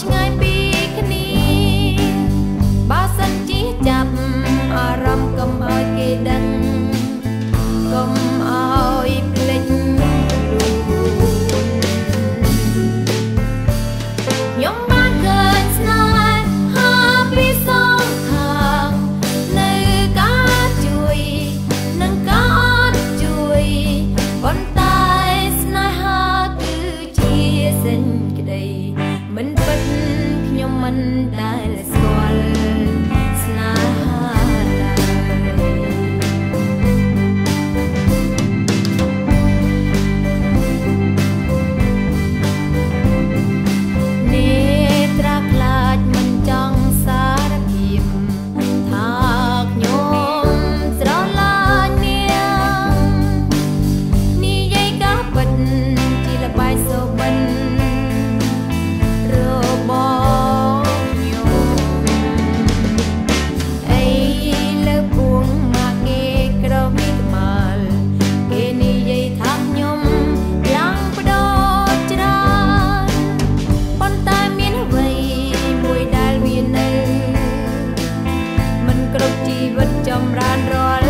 ឆ្ងាយពីគ្នាបើសិនជីចាប់អារម្មណ៍កុំឲ្យគេដឹងកុំ al ำรานรอ